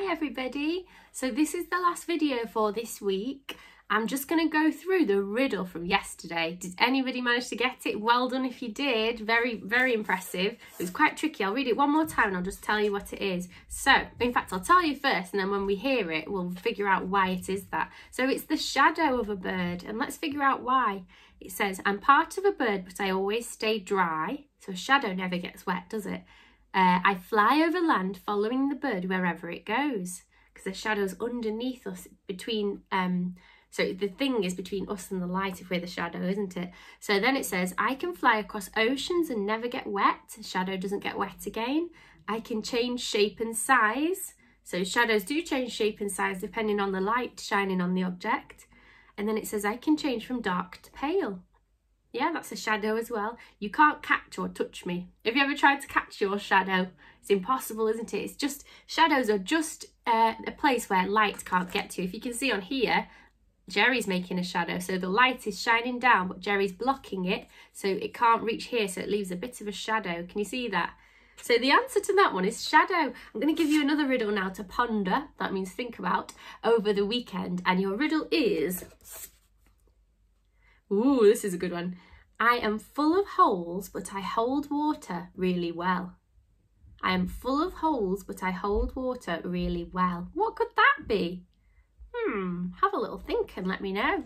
Hi everybody! So this is the last video for this week. I'm just going to go through the riddle from yesterday. Did anybody manage to get it? Well done if you did. Very, very impressive. It was quite tricky. I'll read it one more time and I'll just tell you what it is. So, in fact, I'll tell you first and then when we hear it, we'll figure out why it is that. So it's the shadow of a bird and let's figure out why. It says, I'm part of a bird but I always stay dry. So a shadow never gets wet, does it? Uh, I fly over land following the bird wherever it goes because the shadow's underneath us between um so the thing is between us and the light if we're the shadow, isn't it? So then it says, I can fly across oceans and never get wet. Shadow doesn't get wet again. I can change shape and size. So shadows do change shape and size depending on the light shining on the object. And then it says, I can change from dark to pale. Yeah, that's a shadow as well. You can't catch or touch me. Have you ever tried to catch your shadow? It's impossible, isn't it? It's just, shadows are just uh, a place where light can't get to. If you can see on here, Jerry's making a shadow. So the light is shining down, but Jerry's blocking it. So it can't reach here. So it leaves a bit of a shadow. Can you see that? So the answer to that one is shadow. I'm going to give you another riddle now to ponder. That means think about over the weekend. And your riddle is... Ooh, this is a good one. I am full of holes, but I hold water really well. I am full of holes, but I hold water really well. What could that be? Hmm, have a little think and let me know.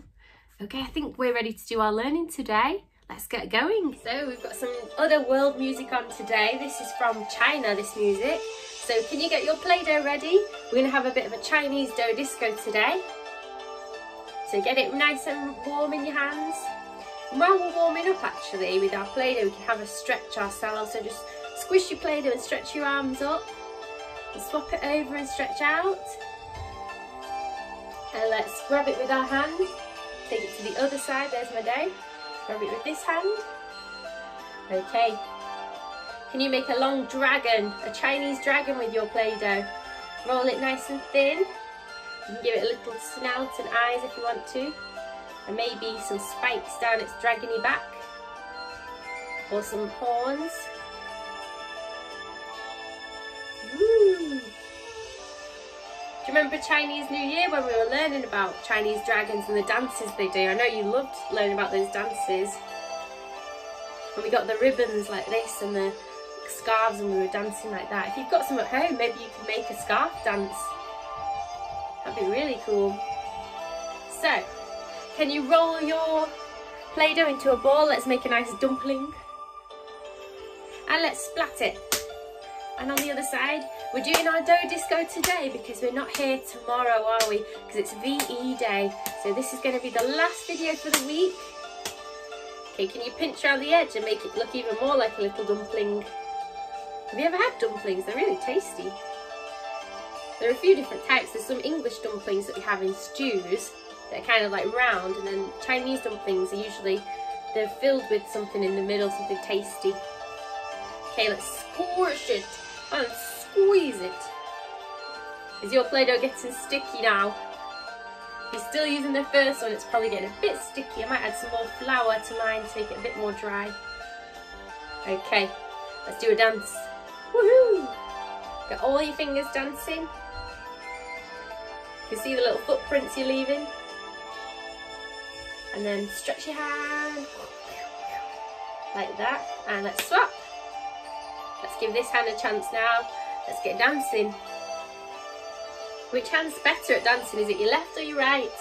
Okay, I think we're ready to do our learning today. Let's get going. So we've got some other world music on today. This is from China, this music. So can you get your Play-Doh ready? We're to have a bit of a Chinese dough disco today. So get it nice and warm in your hands. While we're warming up actually with our Play-Doh, we can have a stretch ourselves. So just squish your Play-Doh and stretch your arms up. And swap it over and stretch out. And let's grab it with our hand. Take it to the other side, there's my dough. Grab it with this hand. Okay. Can you make a long dragon, a Chinese dragon with your Play-Doh? Roll it nice and thin. You can give it a little snout and eyes if you want to. And maybe some spikes down its dragony back. Or some horns. Do you remember Chinese New Year when we were learning about Chinese dragons and the dances they do? I know you loved learning about those dances. And we got the ribbons like this and the scarves and we were dancing like that. If you've got some at home, maybe you can make a scarf dance. That'd be really cool. So, can you roll your Play-Doh into a ball? Let's make a nice dumpling. And let's splat it. And on the other side, we're doing our dough disco today because we're not here tomorrow, are we? Because it's VE Day. So this is going to be the last video for the week. Okay, can you pinch around the edge and make it look even more like a little dumpling? Have you ever had dumplings? They're really tasty. There are a few different types. There's some English dumplings that we have in stews that are kind of like round and then Chinese dumplings are usually, they're filled with something in the middle, something tasty. Okay, let's squish it and squeeze it. Is your Play-Doh getting sticky now? You're still using the first one, it's probably getting a bit sticky. I might add some more flour to mine to make it a bit more dry. Okay, let's do a dance. Woohoo! Get all your fingers dancing. You see the little footprints you're leaving. And then stretch your hand. Like that. And let's swap. Let's give this hand a chance now. Let's get dancing. Which hand's better at dancing? Is it your left or your right?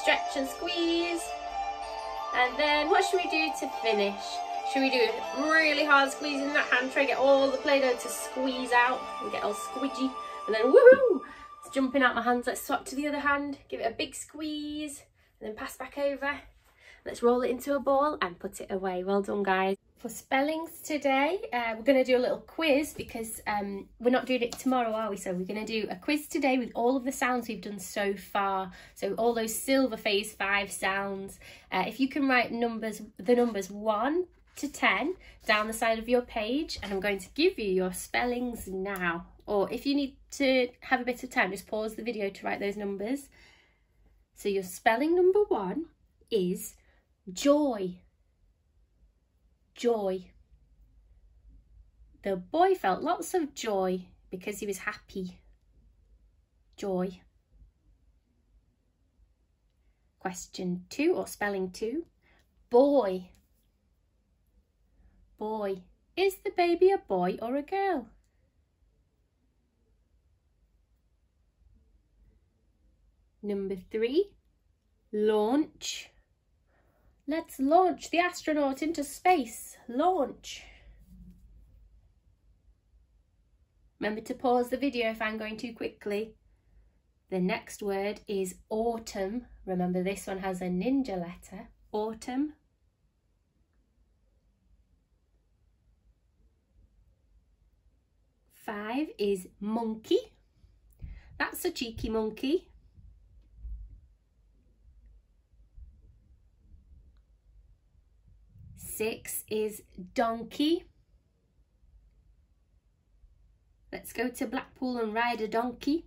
Stretch and squeeze. And then what should we do to finish? Should we do a really hard squeeze in that hand, try to get all the Play-Doh to squeeze out and get all squidgy. And then woohoo! It's jumping out my hands. Let's swap to the other hand, give it a big squeeze, then pass back over. Let's roll it into a ball and put it away. Well done, guys. For spellings today, uh, we're going to do a little quiz because um, we're not doing it tomorrow, are we? So we're going to do a quiz today with all of the sounds we've done so far. So all those silver phase five sounds. Uh, if you can write numbers, the numbers one to 10 down the side of your page and I'm going to give you your spellings now. Or if you need to have a bit of time, just pause the video to write those numbers. So your spelling number one is joy joy. The boy felt lots of joy because he was happy. Joy. Question two or spelling two. Boy. Boy. Is the baby a boy or a girl? Number three, launch. Let's launch the astronaut into space. Launch. Remember to pause the video if I'm going too quickly. The next word is autumn. Remember this one has a ninja letter. Autumn. Five is monkey. That's a cheeky monkey. Six is donkey. Let's go to Blackpool and ride a donkey.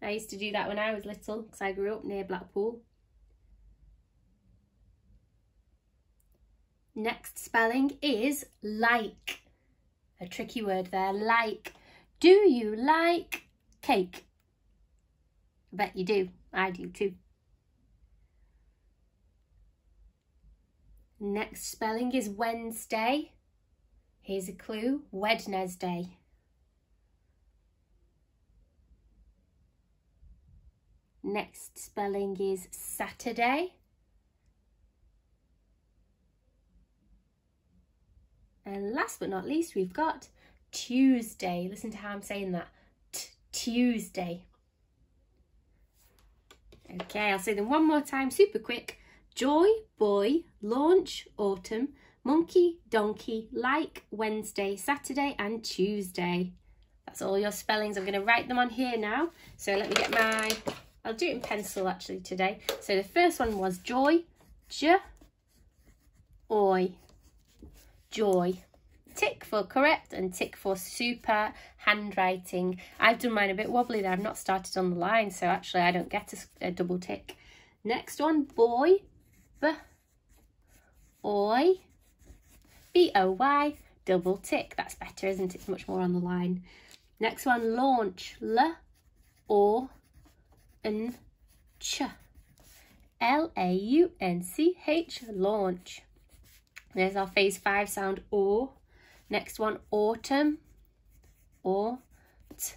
I used to do that when I was little because I grew up near Blackpool. Next spelling is like. A tricky word there, like. Do you like cake? I bet you do. I do too. Next spelling is Wednesday. Here's a clue, Wednesday. Next spelling is Saturday. And last but not least, we've got Tuesday. Listen to how I'm saying that. T Tuesday. Okay, I'll say them one more time, super quick. Joy, boy, launch, autumn, monkey, donkey, like, Wednesday, Saturday and Tuesday. That's all your spellings. I'm going to write them on here now. So let me get my, I'll do it in pencil actually today. So the first one was joy, j, oi joy. Tick for correct and tick for super handwriting. I've done mine a bit wobbly there. I've not started on the line, so actually I don't get a, a double tick. Next one, boy, b, oi, b-o-y, double tick. That's better, isn't it? It's much more on the line. Next one, launch, l, or, n, ch. L-A-U-N-C-H, launch. There's our phase five sound, or. Next one, autumn, or, t,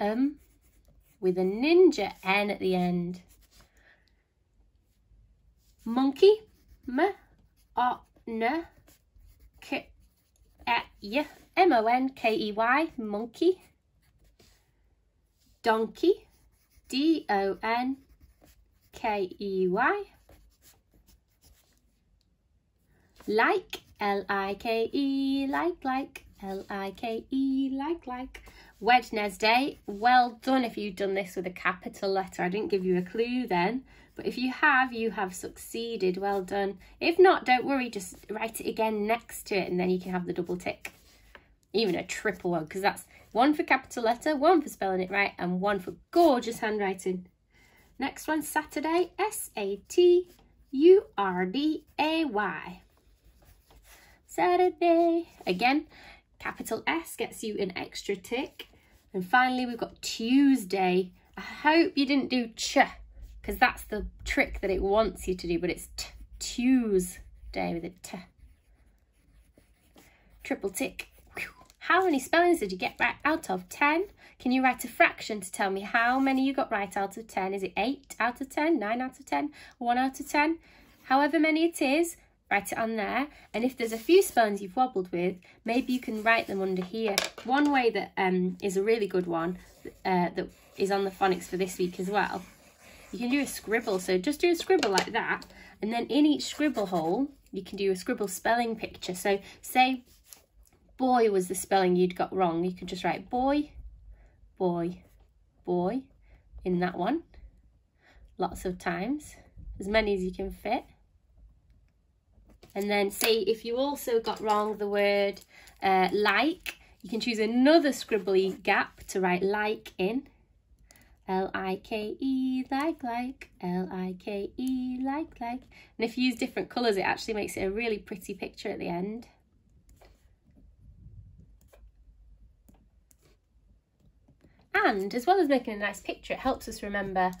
um, with a ninja N at the end. Monkey, m, o, n, k, e, y, m, o, n, k, e, y, monkey. Donkey, d, o, n, k, e, y. like, L-I-K-E, like, like, L-I-K-E, like, like. Wednesday, well done if you've done this with a capital letter. I didn't give you a clue then, but if you have, you have succeeded. Well done. If not, don't worry, just write it again next to it and then you can have the double tick. Even a triple one, because that's one for capital letter, one for spelling it right, and one for gorgeous handwriting. Next one, Saturday, S-A-T-U-R-D-A-Y. Saturday. Again, capital S gets you an extra tick. And finally, we've got Tuesday. I hope you didn't do ch, because that's the trick that it wants you to do, but it's Tuesday with a t. Triple tick. How many spellings did you get right out of 10? Can you write a fraction to tell me how many you got right out of 10? Is it 8 out of 10, 9 out of 10, 1 out of 10? However many it is, write it on there. And if there's a few spellings you've wobbled with, maybe you can write them under here. One way that um, is a really good one uh, that is on the phonics for this week as well, you can do a scribble. So just do a scribble like that. And then in each scribble hole, you can do a scribble spelling picture. So say boy was the spelling you'd got wrong. You can just write boy, boy, boy in that one. Lots of times, as many as you can fit. And then say if you also got wrong the word uh, like, you can choose another scribbly gap to write like in. L-I-K-E, like, like, L-I-K-E, like, like. And if you use different colours, it actually makes it a really pretty picture at the end. And as well as making a nice picture, it helps us remember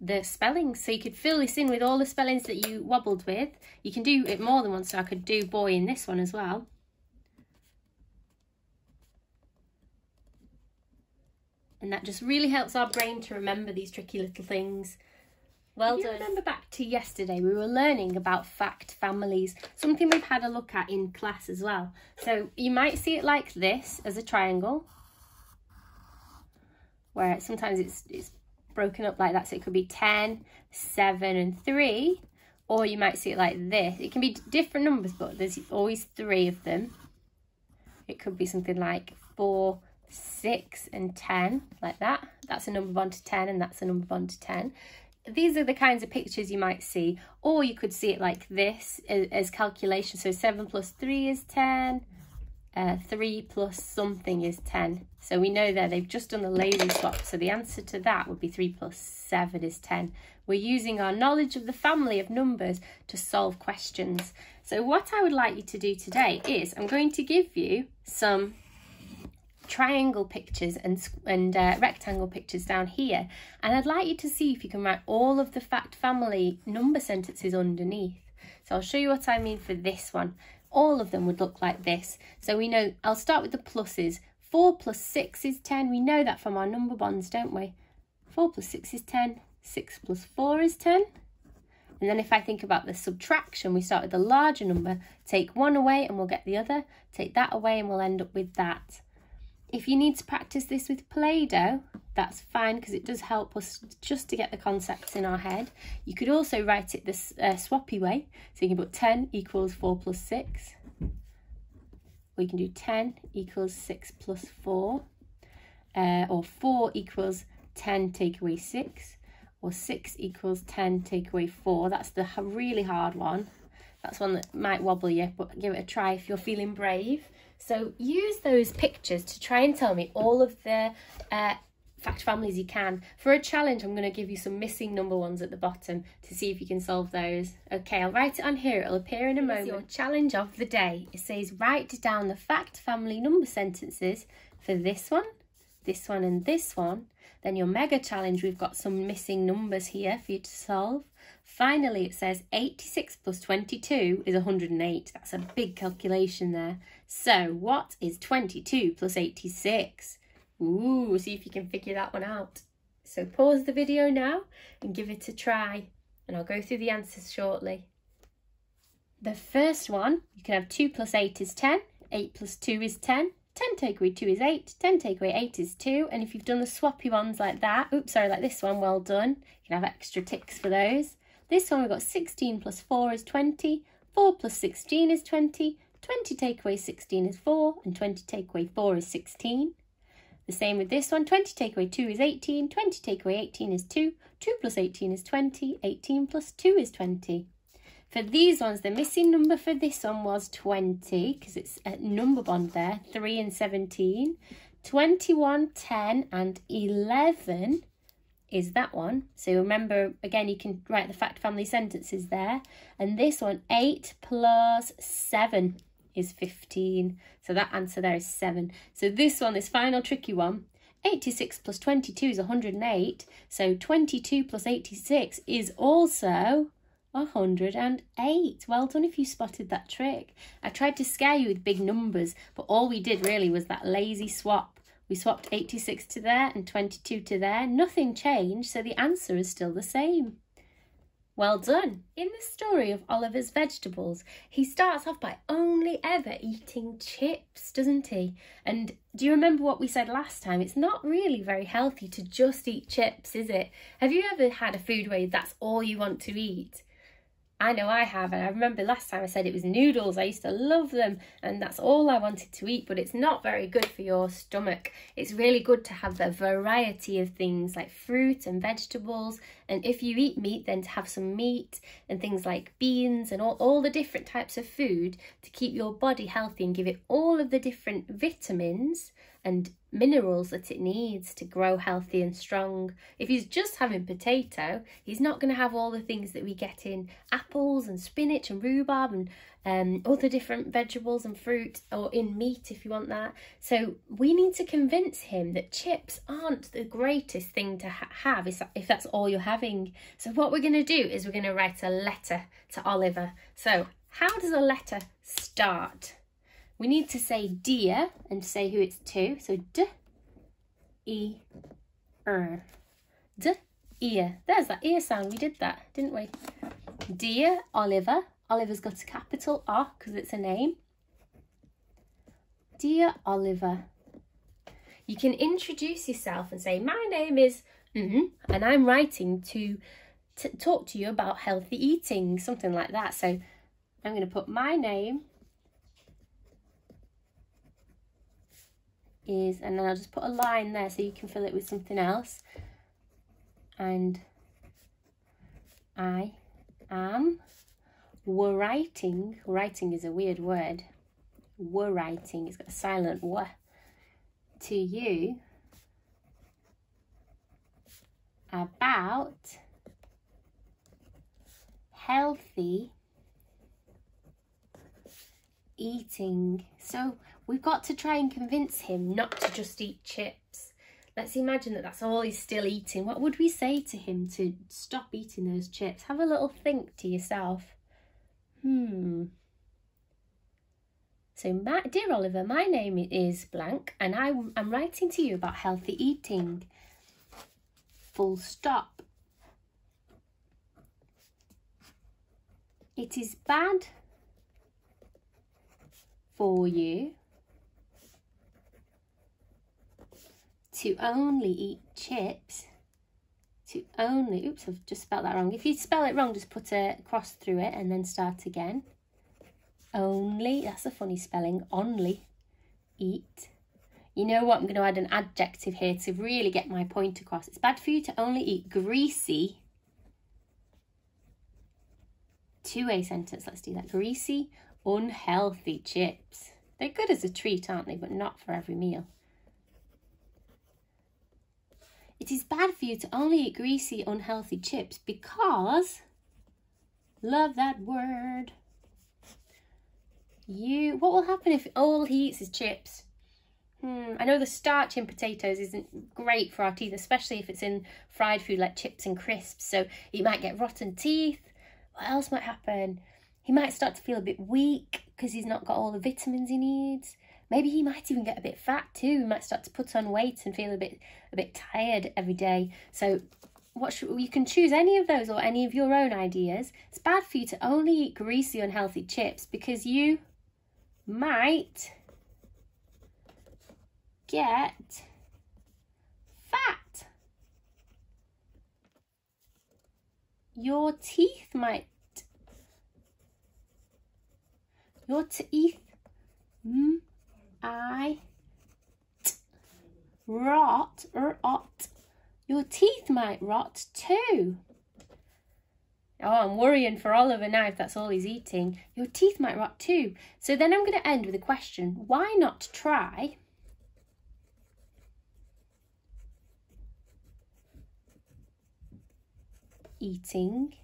the spellings. So you could fill this in with all the spellings that you wobbled with. You can do it more than once, so I could do boy in this one as well. And that just really helps our brain to remember these tricky little things. Well done. remember back to yesterday, we were learning about fact families, something we've had a look at in class as well. So you might see it like this as a triangle, where sometimes it's, it's broken up like that. So it could be 10, 7 and 3. Or you might see it like this. It can be different numbers, but there's always three of them. It could be something like 4, 6 and 10, like that. That's a number one to 10 and that's a number one to 10 these are the kinds of pictures you might see or you could see it like this as, calculation so 7 plus 3 is 10 uh, 3 plus something is 10. So we know there they've just done the lazy swap. So the answer to that would be 3 plus 7 is 10. We're using our knowledge of the family of numbers to solve questions. So what I would like you to do today is I'm going to give you some triangle pictures and, and uh, rectangle pictures down here. And I'd like you to see if you can write all of the fact family number sentences underneath. So I'll show you what I mean for this one all of them would look like this. So we know, I'll start with the pluses. 4 plus 6 is 10. We know that from our number bonds, don't we? 4 plus 6 is 10. 6 plus 4 is 10. And then if I think about the subtraction, we start with the larger number. Take one away and we'll get the other. Take that away and we'll end up with that. If you need to practice this with Play-Doh, that's fine because it does help us just to get the concepts in our head. You could also write it this uh, swappy way. So you can put 10 equals 4 plus 6. Or you can do 10 equals 6 plus 4. Uh, or 4 equals 10 take away 6. Or 6 equals 10 take away 4. That's the really hard one. That's one that might wobble you, but give it a try if you're feeling brave. So use those pictures to try and tell me all of the uh, fact families you can. For a challenge, I'm going to give you some missing number ones at the bottom to see if you can solve those. Okay, I'll write it on here. It'll appear in a moment. Your challenge of the day. It says write down the fact family number sentences for this one, this one and this one. Then your mega challenge, we've got some missing numbers here for you to solve. Finally, it says 86 plus 22 is 108. That's a big calculation there. So what is 22 plus 86? Ooh, see if you can figure that one out. So pause the video now and give it a try. And I'll go through the answers shortly. The first one, you can have 2 plus 8 is 10. 8 plus 2 is 10. 10 take away 2 is 8. 10 take away 8 is 2. And if you've done the swappy ones like that, oops, sorry, like this one, well done. You can have extra ticks for those. This one we've got 16 plus 4 is 20. 4 plus 16 is 20. 20 take away 16 is 4. And 20 take away 4 is 16. The same with this one. 20 take away 2 is 18. 20 take away 18 is 2. 2 plus 18 is 20. 18 plus 2 is 20. For these ones, the missing number for this one was 20 because it's a number bond there, 3 and 17. 21, 10 and 11 is that one. So remember, again, you can write the fact family sentences there. And this one, 8 plus 7 is 15. So that answer there is 7. So this one, this final tricky one, 86 plus 22 is 108. So 22 plus 86 is also 108. Well done if you spotted that trick. I tried to scare you with big numbers, but all we did really was that lazy swap. We swapped 86 to there and 22 to there. Nothing changed, so the answer is still the same. Well done! In the story of Oliver's vegetables, he starts off by only ever eating chips, doesn't he? And do you remember what we said last time? It's not really very healthy to just eat chips, is it? Have you ever had a food where that's all you want to eat? I know I have, and I remember last time I said it was noodles. I used to love them, and that's all I wanted to eat, but it's not very good for your stomach. It's really good to have the variety of things like fruit and vegetables, and if you eat meat, then to have some meat and things like beans and all, all the different types of food to keep your body healthy and give it all of the different vitamins and minerals that it needs to grow healthy and strong. If he's just having potato, he's not going to have all the things that we get in apples and spinach and rhubarb and um, other different vegetables and fruit or in meat if you want that. So we need to convince him that chips aren't the greatest thing to ha have if that's all you're having. So what we're going to do is we're going to write a letter to Oliver. So how does a letter start? We need to say dear and say who it's to. So d, e, er. D, ear. There's that ear sound. We did that, didn't we? Dear Oliver. Oliver's got a capital R because it's a name. Dear Oliver. You can introduce yourself and say, my name is, mm -hmm, and I'm writing to talk to you about healthy eating, something like that. So I'm going to put my name is, and then I'll just put a line there so you can fill it with something else. And I am writing, writing is a weird word, were writing, it's got a silent w, to you about healthy eating. So we've got to try and convince him not to just eat chips. Let's imagine that that's all he's still eating. What would we say to him to stop eating those chips? Have a little think to yourself. Hmm. So, my, dear Oliver, my name is blank and I, I'm writing to you about healthy eating. Full stop. It is bad for you to only eat chips, to only, oops, I've just spelled that wrong. If you spell it wrong, just put a cross through it and then start again. Only, that's a funny spelling, only eat. You know what, I'm going to add an adjective here to really get my point across. It's bad for you to only eat greasy, two-way sentence, let's do that. Greasy, unhealthy chips. They're good as a treat, aren't they? But not for every meal. It is bad for you to only eat greasy, unhealthy chips because, love that word, you, what will happen if all he eats is chips? Hmm, I know the starch in potatoes isn't great for our teeth, especially if it's in fried food like chips and crisps. So he might get rotten teeth. What else might happen? He might start to feel a bit weak because he's not got all the vitamins he needs. Maybe he might even get a bit fat too. He might start to put on weight and feel a bit a bit tired every day. So what should, you can choose any of those or any of your own ideas. It's bad for you to only eat greasy, unhealthy chips because you might get fat. Your teeth might your teeth m i rot or ot your teeth might rot too Oh, I'm worrying for Oliver now if that's all he's eating. Your teeth might rot too. So then I'm going to end with a question. Why not try eating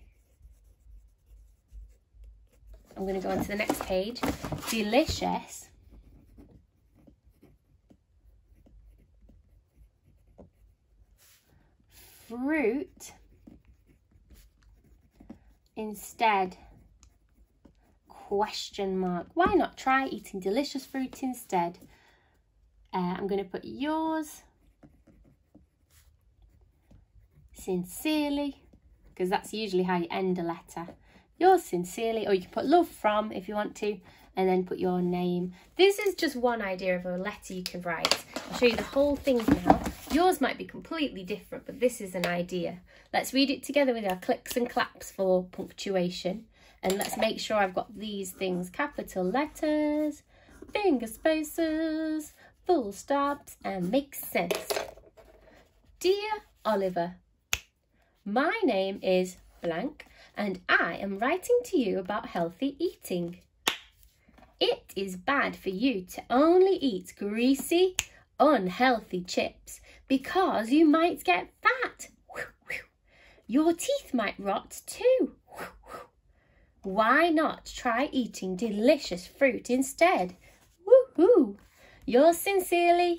I'm going to go on to the next page. Delicious. Fruit instead. Question mark. Why not try eating delicious fruit instead? Uh, I'm going to put yours sincerely because that's usually how you end a letter yours sincerely, or you can put love from if you want to, and then put your name. This is just one idea of a letter you can write. I'll show you the whole thing now. Yours might be completely different, but this is an idea. Let's read it together with our clicks and claps for punctuation. And let's make sure I've got these things, capital letters, finger spaces, full stops, and makes sense. Dear Oliver, my name is blank and I am writing to you about healthy eating. It is bad for you to only eat greasy, unhealthy chips because you might get fat. Your teeth might rot too. Why not try eating delicious fruit instead? Woohoo! Yours sincerely,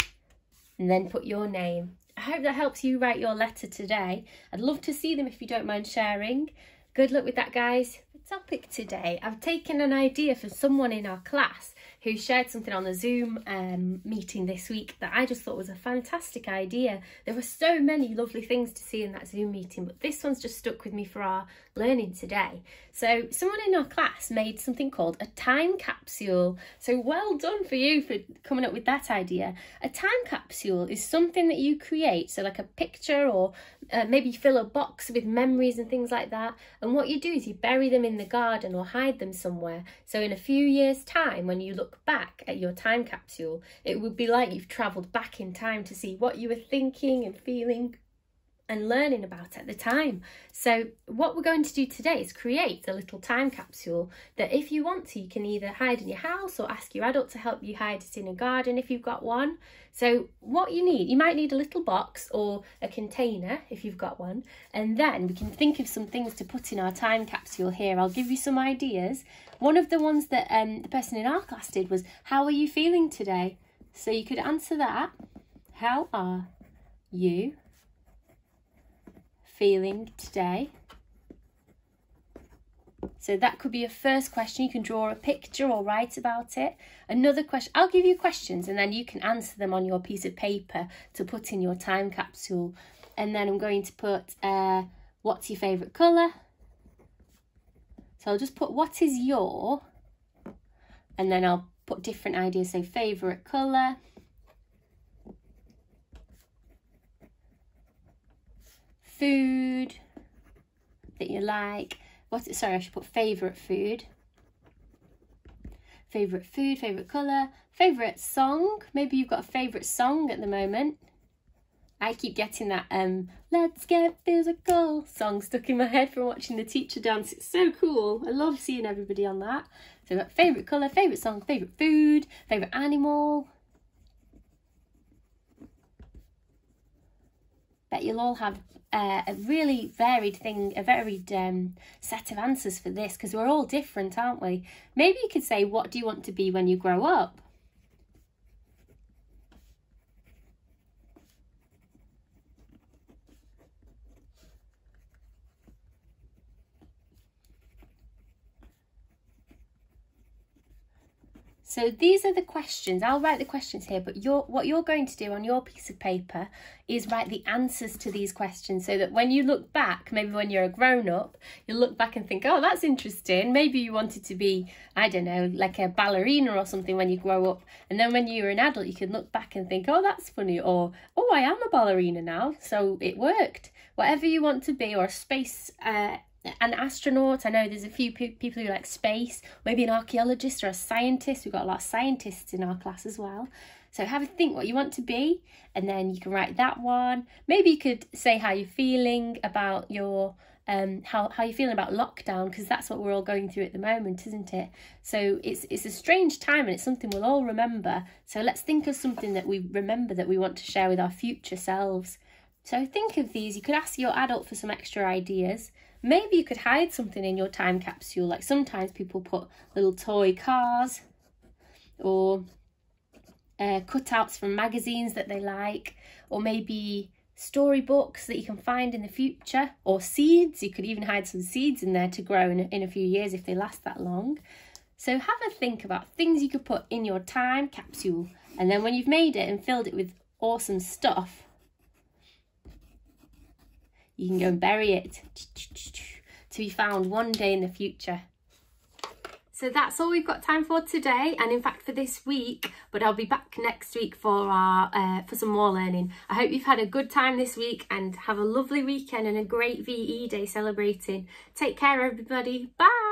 and then put your name. I hope that helps you write your letter today. I'd love to see them if you don't mind sharing. Good luck with that, guys. The topic today, I've taken an idea from someone in our class who shared something on the Zoom um, meeting this week that I just thought was a fantastic idea. There were so many lovely things to see in that Zoom meeting, but this one's just stuck with me for our learning today. So someone in our class made something called a time capsule. So well done for you for coming up with that idea. A time capsule is something that you create, so like a picture or uh, maybe fill a box with memories and things like that. And what you do is you bury them in the garden or hide them somewhere. So in a few years time, when you look look back at your time capsule, it would be like you've travelled back in time to see what you were thinking and feeling and learning about at the time. So what we're going to do today is create a little time capsule that if you want to, you can either hide in your house or ask your adult to help you hide it in a garden if you've got one. So what you need, you might need a little box or a container if you've got one. And then we can think of some things to put in our time capsule here. I'll give you some ideas. One of the ones that um, the person in our class did was, how are you feeling today? So you could answer that. How are you feeling today? So that could be a first question. You can draw a picture or write about it. Another question, I'll give you questions and then you can answer them on your piece of paper to put in your time capsule. And then I'm going to put, uh, what's your favourite colour? So I'll just put what is your, and then I'll put different ideas. So favourite colour, food that you like. What? Sorry, I should put favourite food. Favourite food, favourite colour, favourite song. Maybe you've got a favourite song at the moment. I keep getting that um let's get physical song stuck in my head from watching the teacher dance. It's so cool. I love seeing everybody on that. So got favourite colour, favourite song, favourite food, favourite animal, bet you'll all have uh, a really varied thing, a varied um, set of answers for this because we're all different, aren't we? Maybe you could say, what do you want to be when you grow up? So these are the questions. I'll write the questions here, but you're, what you're going to do on your piece of paper is write the answers to these questions so that when you look back, maybe when you're a grown up, you'll look back and think, oh, that's interesting. Maybe you wanted to be, I don't know, like a ballerina or something when you grow up. And then when you're an adult, you can look back and think, oh, that's funny. Or, oh, I am a ballerina now. So it worked. Whatever you want to be or a space uh, an astronaut. I know there's a few pe people who like space, maybe an archaeologist or a scientist. We've got a lot of scientists in our class as well. So have a think what you want to be, and then you can write that one. Maybe you could say how you're feeling about your um how how you're feeling about lockdown because that's what we're all going through at the moment, isn't it? So it's it's a strange time and it's something we'll all remember. So let's think of something that we remember that we want to share with our future selves. So think of these. You could ask your adult for some extra ideas. Maybe you could hide something in your time capsule. Like sometimes people put little toy cars or uh, cutouts from magazines that they like, or maybe storybooks that you can find in the future, or seeds. You could even hide some seeds in there to grow in, in a few years if they last that long. So have a think about things you could put in your time capsule. And then when you've made it and filled it with awesome stuff, you can go and bury it to be found one day in the future. So that's all we've got time for today and in fact for this week but I'll be back next week for our uh, for some more learning. I hope you've had a good time this week and have a lovely weekend and a great VE day celebrating. Take care everybody. Bye.